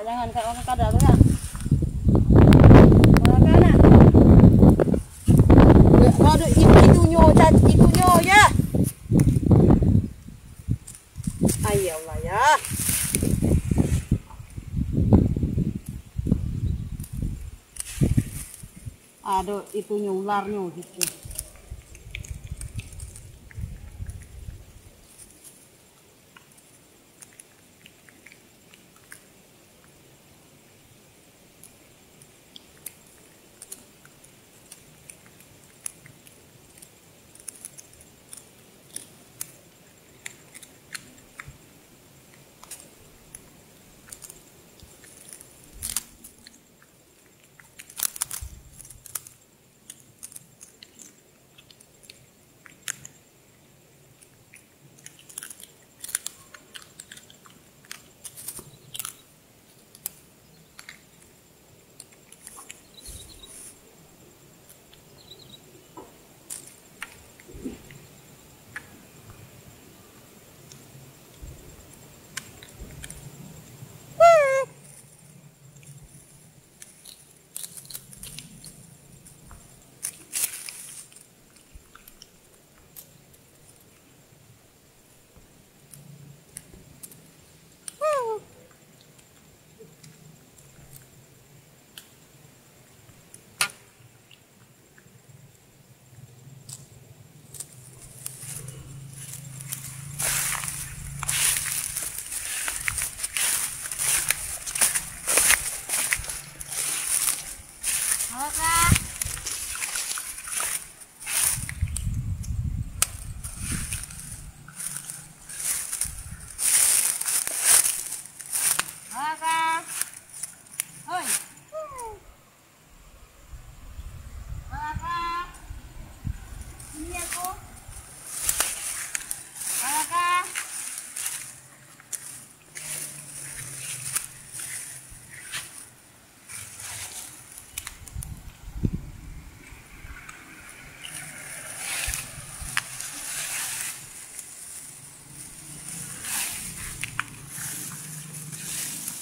Kak jangan kak orang kada tuh ya. Itu itunya ya. Allah ya. Ada itunya ularnya gitu.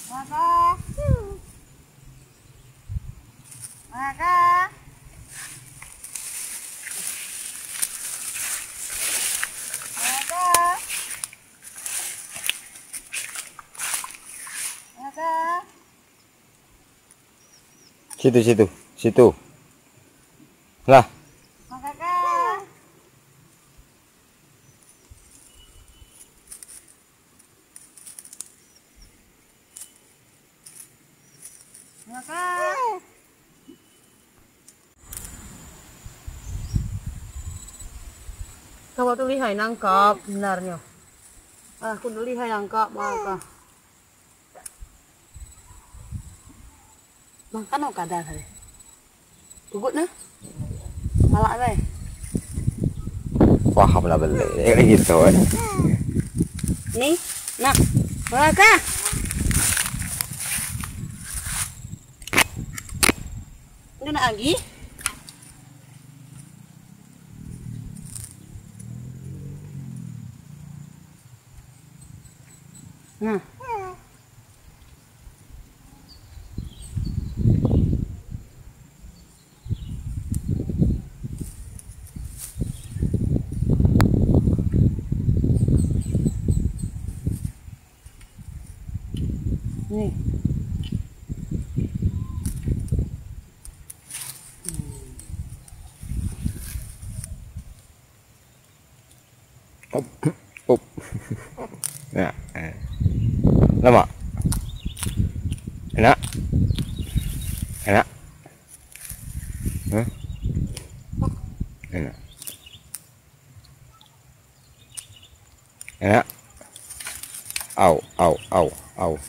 Maka. Maka. Maka. Maka. Situ situ, situ. Lah, Kau tu lihai nangkap benarnya. Ah, aku tu lihai nangkap maka. Makan apa kadar hari? Gugut na? Malak bay. paham lah beli. Kayak gitu kan. Ni, nak. Maka. Ini nè Nè. Up, up. yeah. Lâm ạ. Này đó Này đó Này đó Này đó Âu, Âu, Âu, Âu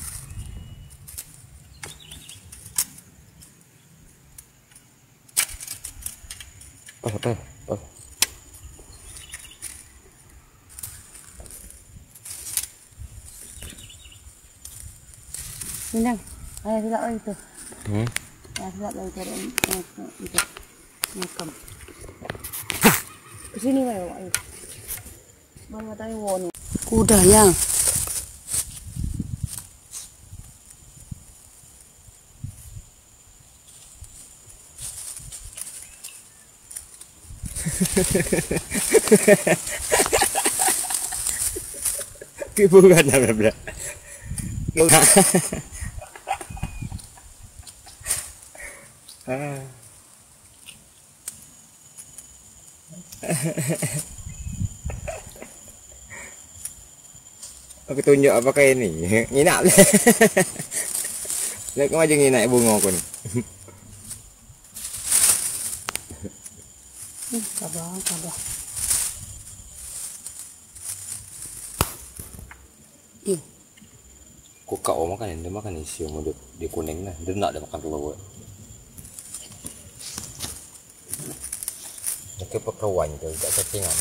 Oh, oh. Minang, ayah silap lagi tu. Hmm? Ayah silap lagi cari itu. Macam. Ke sini wei awak ni. Mana won. Kuda yang. Kibukan apa? Kibukan. Ah. Aku tunjuk apa kayak ini. Nginak. Lihat aja nginak bunga aku nih. Hmm, tabah, tabah. Ih, Kau kau makan dia makan isi mau dia, dia kuning lah. Dia nak dia makan telur. Ke pekawan tu, tak settingan.